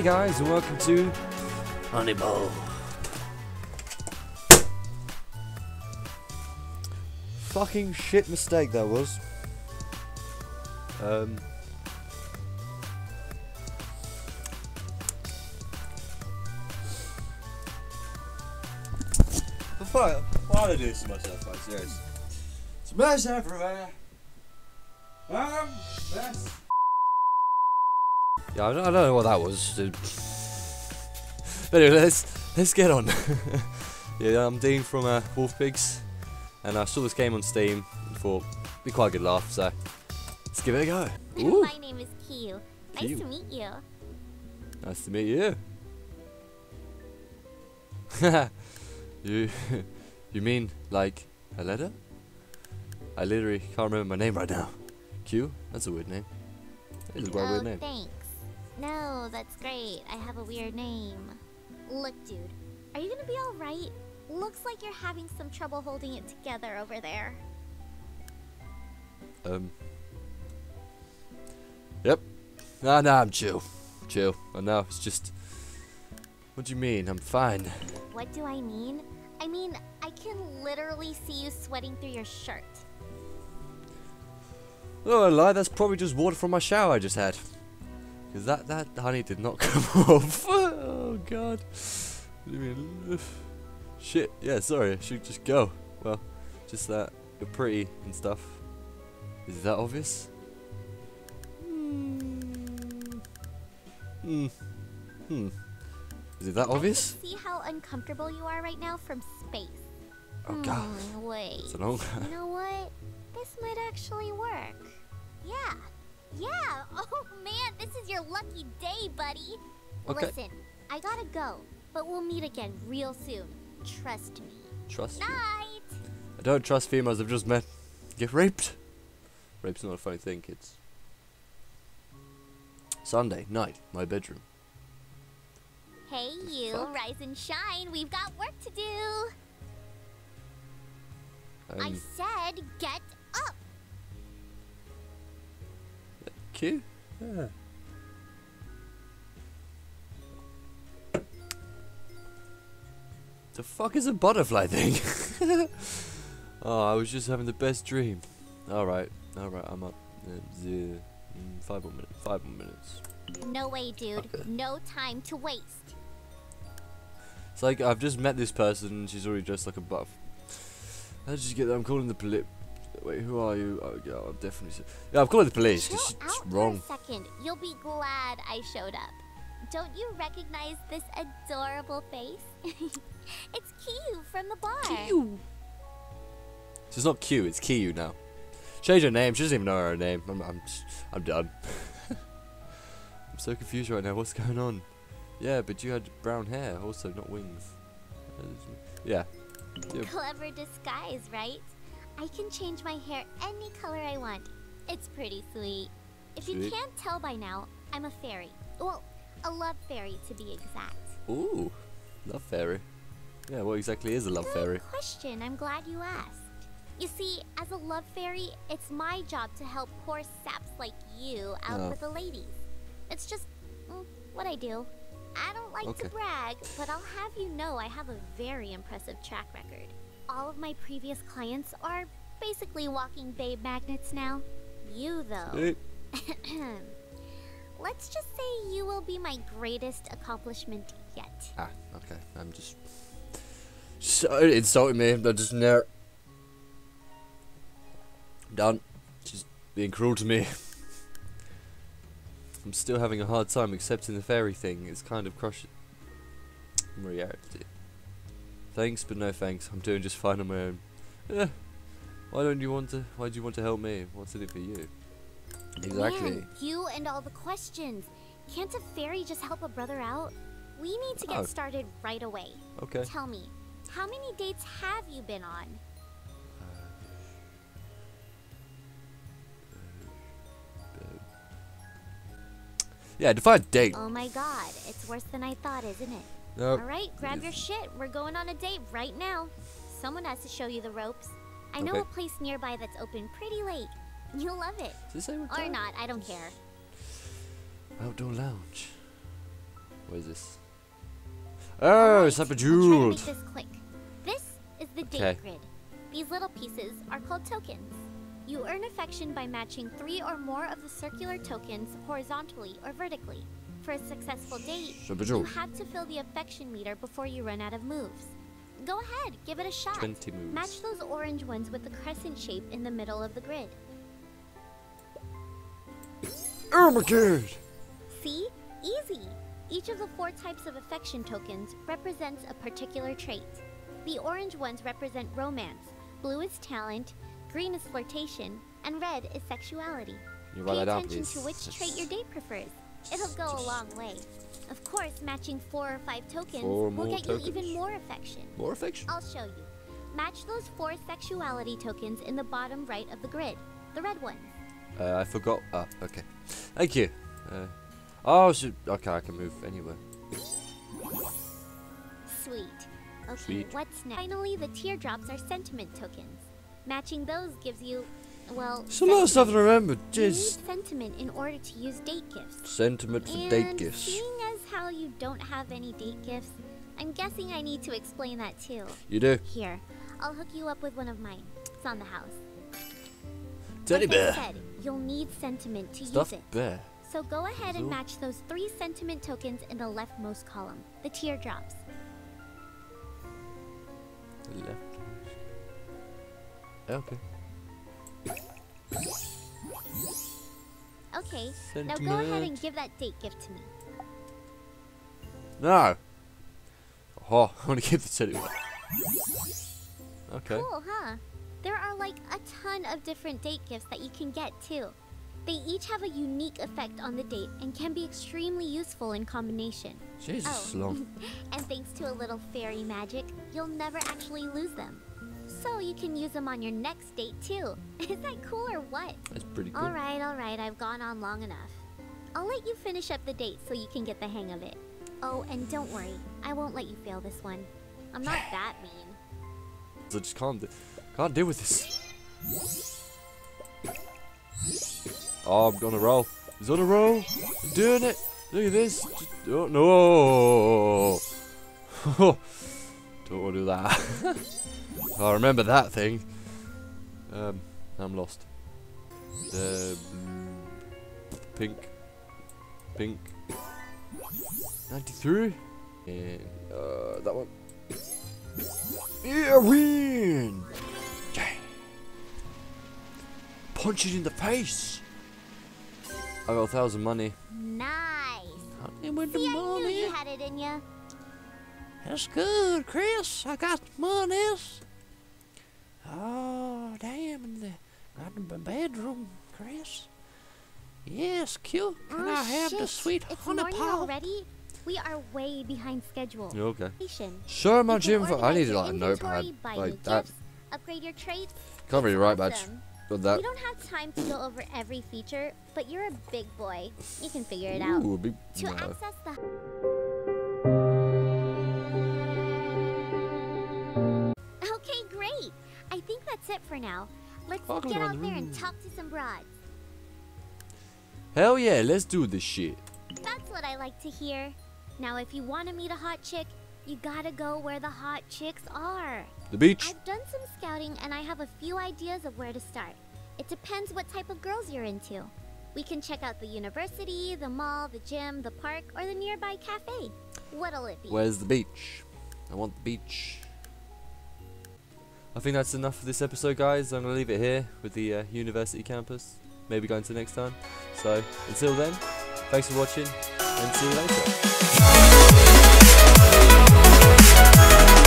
Hey guys, and welcome to HuniePop. Fucking shit mistake that was. Um. Why, why did I do this to myself, like, serious? It's a mess everywhere. Um, mess. Yeah, I don't, I don't know what that was. dude. But anyway, let's let's get on. yeah, I'm Dean from uh, Wolf Pigs, and I saw this game on Steam and thought it'd be quite a good laugh. So let's give it a go. Ooh, My name is Kiyu. Nice Kiyu. to meet you. nice to meet you. you you mean like a letter? I literally can't remember my name right now. Q? That's a weird name. Is a quite oh, weird name. thanks. No, that's great. I have a weird name. Look, dude, are you gonna be alright? Looks like you're having some trouble holding it together over there. Um. Yep. Nah, nah, I'm chill. Chill. I know, it's just. What do you mean? I'm fine. What do I mean? I mean, I can literally see you sweating through your shirt. Oh, I lie, that's probably just water from my shower I just had. Because that, that honey did not come off. oh, God. What do you mean? Shit. Yeah, sorry. I should just go. Well, just that. You're pretty and stuff. Is that obvious? Hmm. Hmm. Is it that obvious? See how uncomfortable you are right now from space. Oh, God. Hmm, wait. It's a long. You know what? This might actually work. Yeah. Yeah. Oh man, this is your lucky day, buddy. Okay. Listen, I gotta go, but we'll meet again real soon. Trust me. Trust me. Night. I don't trust females I've just met. Get raped. Rape's not a funny thing, kids. Sunday night, my bedroom. Hey, you, fuck? rise and shine. We've got work to do. I Um, said, get up. Q? Yeah. The fuck is a butterfly thing? oh, I was just having the best dream. Alright, alright, I'm up. Uh, mm, five more minutes. Five more minutes. No way, dude. Okay. No time to waste. It's like I've just met this person and she's already dressed like a buff. How did you get that? I'm calling the police. Wait, who are you? Oh, yeah, I'll definitely. Yeah, I'm calling the police because out wrong. for a second. You'll be glad I showed up. Don't you recognize this adorable face? it's Kiyu from the bar. So it's not Q, it's Kiyu now. Change her name. She doesn't even know her name. I'm, I'm, I'm done. I'm so confused right now. What's going on? Yeah, but you had brown hair, also not wings. Yeah. yeah. Clever disguise, right? I can change my hair any color I want. It's pretty sweet. If you can't tell by now, I'm a fairy. Well, a love fairy to be exact. Ooh, love fairy. Yeah, what exactly is a love Good fairy? question. I'm glad you asked. You see, as a love fairy, it's my job to help poor saps like you out Oh. with the ladies. It's just mm, what I do. I don't like Okay. to brag, but I'll have you know I have a very impressive track record. All of my previous clients are basically walking babe magnets now. You, though. Let's just say you will be my greatest accomplishment yet. Ah, okay. I'm just. So insulting me. I just know. Done. She's being cruel to me. I'm still having a hard time accepting the fairy thing. It's kind of crushing reality. Thanks, but no thanks. I'm doing just fine on my own. Yeah. Why don't you want to? Why do you want to help me? What's in it for you? Exactly. Man, you and all the questions. Can't a fairy just help a brother out? We need to get Oh. started right away. Okay. Tell me, how many dates have you been on? Uh, uh, uh, yeah, define date. Oh my god, it's worse than I thought, isn't it? Nope. Alright, grab your shit. We're going on a date right now. Someone has to show you the ropes. I know Okay. a place nearby that's open pretty late. You'll love it. Does it say what Or not, I don't care. Outdoor lounge. What is this? Oh, it's like a I'll try to jewel. make this quick. This is the date grid. These little pieces are called tokens. You earn affection by matching three or more of the circular tokens horizontally or vertically. For a successful date, you have to fill the affection meter before you run out of moves. Go ahead, give it a shot. 20 moves. Match those orange ones with the crescent shape in the middle of the grid. Oh my god! See? Easy! Each of the four types of affection tokens represents a particular trait. The orange ones represent romance, blue is talent, green is flirtation, and red is sexuality. You Pay that down, attention to which trait your date prefers. It'll go a long way. Of course, matching four or five tokens Four will get tokens. you even more affection. More affection. I'll show you. Match those four sexuality tokens in the bottom right of the grid, the red ones. Uh, I forgot. Ah, okay. Thank you. Uh, oh, should, okay, I can move anywhere. Sweet. Okay, Sweet. what's next? Finally, the teardrops are sentiment tokens. Matching those gives you, well, It's a lot of stuff to remember. You need Jeez. sentiment in order to use date gifts. Sentiment for and date gifts. seeing as how you don't have any date gifts, I'm guessing I need to explain that too. You do. Here, I'll hook you up with one of mine. It's on the house. Teddy like bear. I said, you'll need sentiment to use it. bear. So go ahead and match those three sentiment tokens in the leftmost column, the teardrops. Left. Okay. Okay, now go ahead and give that date gift to me. No. Oh, I want to give this anyway. Okay. Cool, huh? There are like a ton of different date gifts that you can get too. They each have a unique effect on the date and can be extremely useful in combination. Jesus, Oh. long. and thanks to a little fairy magic, you'll never actually lose them. So you can use them on your next date too. Is that cool or what? That's pretty cool. Alright, alright, I've gone on long enough. I'll let you finish up the date so you can get the hang of it. Oh, and don't worry, I won't let you fail this one. I'm not that mean. I just do, can't deal with this. Oh, I'm on a roll. He's on a roll. I'm doing it. Look at this. Just, oh, no. Don't want to do that. I remember that thing. Um, I'm lost. The pink, pink. 93. And uh, that one. Yeah, win! Yeah. Punch it in the face. I got a thousand money. Nice! Honey with See, I knew you had it in ya. That's good, Chris. I got monies. Oh, damn. In the, got in the bedroom, Chris. Yes, cute. Can oh, I have shit. the sweet it's honey morning pie? already? We are way behind schedule. Okay. Station. Show my You can gym. I need like a inventory, notepad like that. gifts, upgrade your traits. Can't really It's write much. awesome. But that. We don't have time to go over every feature, but you're a big boy. You can figure it out. Big. To no. access the that's it for now. Let's Fucking get out the there and talk to some broads. Hell yeah, let's do this shit. That's what I like to hear. Now, if you want to meet a hot chick, you gotta go where the hot chicks are. The beach. I've done some scouting and I have a few ideas of where to start. It depends what type of girls you're into. We can check out the university, the mall, the gym, the park, or the nearby cafe. What'll it be? Where's the beach? I want the beach. I think that's enough for this episode, guys. I'm going to leave it here with the uh, university campus. Maybe going to next time. So, until then, thanks for watching, and see you later.